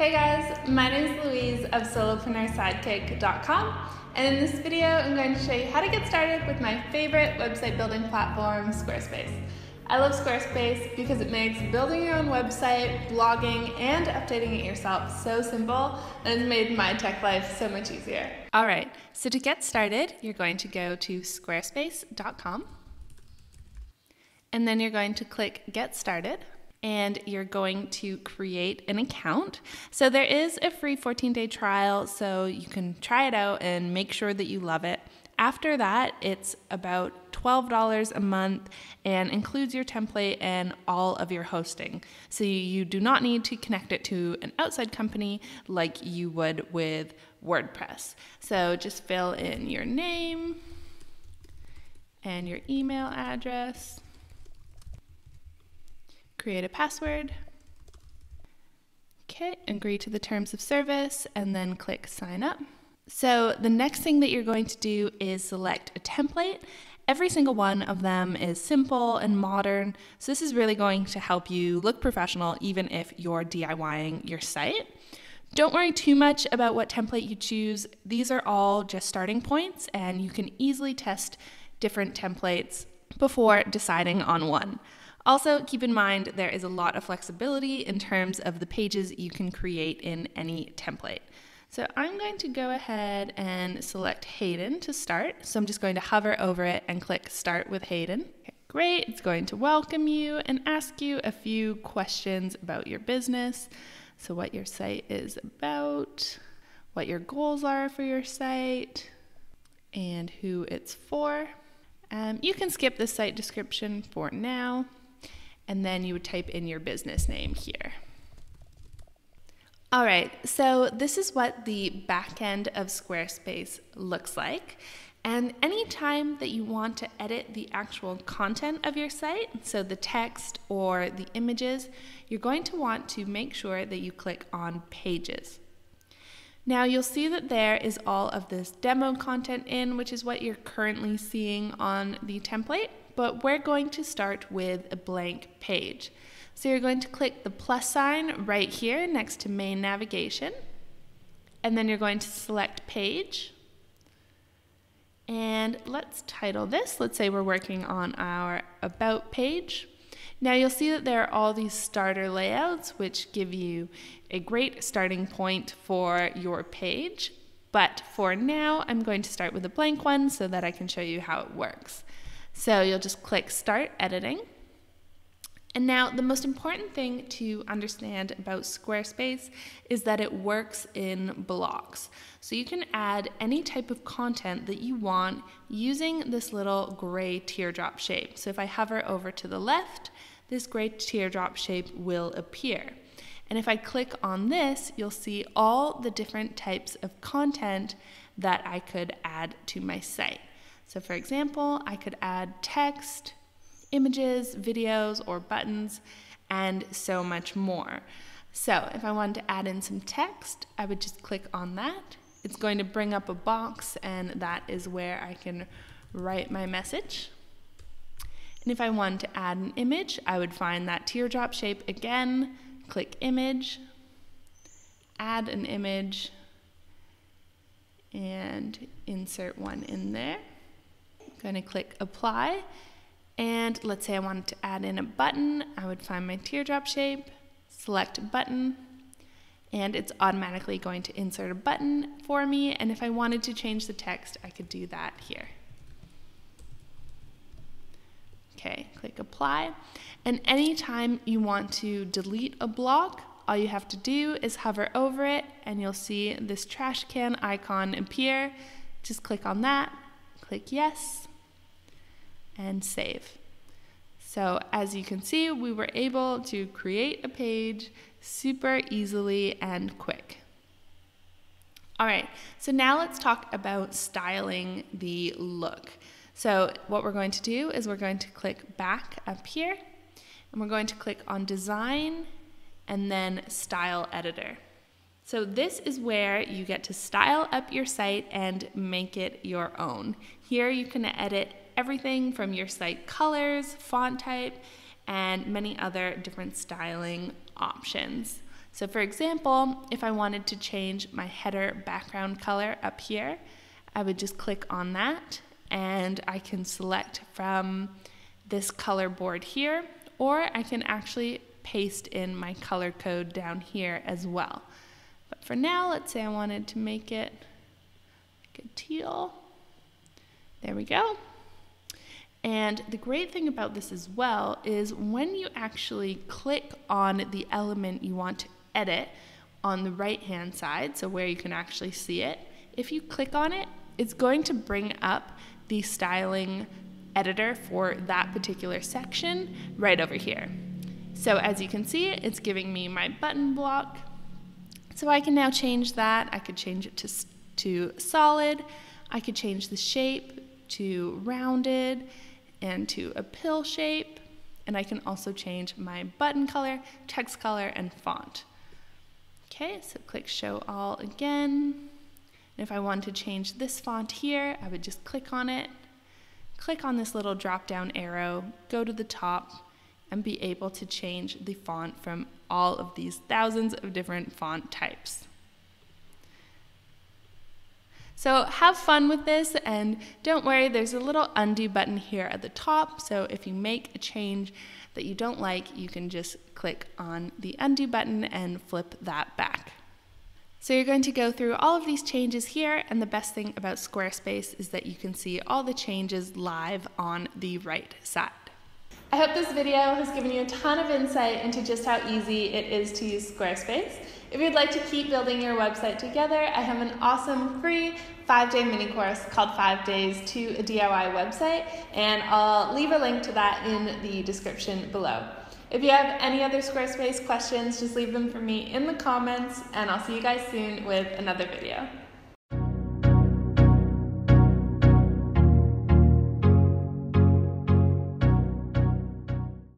Hey guys, my name is Louise of SolopreneurSidekick.com and in this video I'm going to show you how to get started with my favorite website building platform, Squarespace. I love Squarespace because it makes building your own website, blogging, and updating it yourself so simple and it's made my tech life so much easier. Alright, so to get started, you're going to go to squarespace.com and then you're going to click Get Started and you're going to create an account. So there is a free 14 day trial, so you can try it out and make sure that you love it. After that, it's about $12 a month and includes your template and all of your hosting. So you do not need to connect it to an outside company like you would with WordPress. So just fill in your name and your email address create a password. Okay, agree to the terms of service, and then click sign up. So the next thing that you're going to do is select a template. Every single one of them is simple and modern, so this is really going to help you look professional even if you're DIYing your site. Don't worry too much about what template you choose. These are all just starting points, and you can easily test different templates before deciding on one. Also, keep in mind there is a lot of flexibility in terms of the pages you can create in any template. So I'm going to go ahead and select Hayden to start. So I'm just going to hover over it and click Start with Hayden. Okay, great, it's going to welcome you and ask you a few questions about your business. So what your site is about, what your goals are for your site, and who it's for. Um, you can skip the site description for now and then you would type in your business name here. All right, so this is what the back end of Squarespace looks like. And anytime that you want to edit the actual content of your site, so the text or the images, you're going to want to make sure that you click on Pages. Now you'll see that there is all of this demo content in, which is what you're currently seeing on the template but we're going to start with a blank page. So you're going to click the plus sign right here next to main navigation, and then you're going to select page. And let's title this. Let's say we're working on our about page. Now you'll see that there are all these starter layouts which give you a great starting point for your page. But for now, I'm going to start with a blank one so that I can show you how it works. So you'll just click Start Editing. And now, the most important thing to understand about Squarespace is that it works in blocks. So you can add any type of content that you want using this little gray teardrop shape. So if I hover over to the left, this gray teardrop shape will appear. And if I click on this, you'll see all the different types of content that I could add to my site. So for example, I could add text, images, videos, or buttons, and so much more. So if I wanted to add in some text, I would just click on that. It's going to bring up a box, and that is where I can write my message. And if I wanted to add an image, I would find that teardrop shape again, click image, add an image, and insert one in there going to click apply. And let's say I wanted to add in a button, I would find my teardrop shape, select button, and it's automatically going to insert a button for me. And if I wanted to change the text, I could do that here. Okay, click apply. And anytime you want to delete a block, all you have to do is hover over it and you'll see this trash can icon appear. Just click on that, click yes, and save. So as you can see, we were able to create a page super easily and quick. All right, so now let's talk about styling the look. So what we're going to do is we're going to click back up here and we're going to click on design and then style editor. So this is where you get to style up your site and make it your own. Here you can edit everything from your site colors, font type, and many other different styling options. So for example, if I wanted to change my header background color up here, I would just click on that and I can select from this color board here, or I can actually paste in my color code down here as well. But for now, let's say I wanted to make it like a teal. There we go. And the great thing about this as well is when you actually click on the element you want to edit on the right hand side, so where you can actually see it, if you click on it, it's going to bring up the styling editor for that particular section right over here. So as you can see, it's giving me my button block. So I can now change that. I could change it to, to solid. I could change the shape to rounded and to a pill shape. And I can also change my button color, text color, and font. Okay, so click show all again. And if I want to change this font here, I would just click on it, click on this little drop down arrow, go to the top, and be able to change the font from all of these thousands of different font types. So have fun with this and don't worry, there's a little undo button here at the top. So if you make a change that you don't like, you can just click on the undo button and flip that back. So you're going to go through all of these changes here and the best thing about Squarespace is that you can see all the changes live on the right side. I hope this video has given you a ton of insight into just how easy it is to use Squarespace. If you'd like to keep building your website together, I have an awesome free five day mini course called Five Days to a DIY Website, and I'll leave a link to that in the description below. If you have any other Squarespace questions, just leave them for me in the comments, and I'll see you guys soon with another video.